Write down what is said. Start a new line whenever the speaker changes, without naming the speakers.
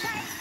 Shut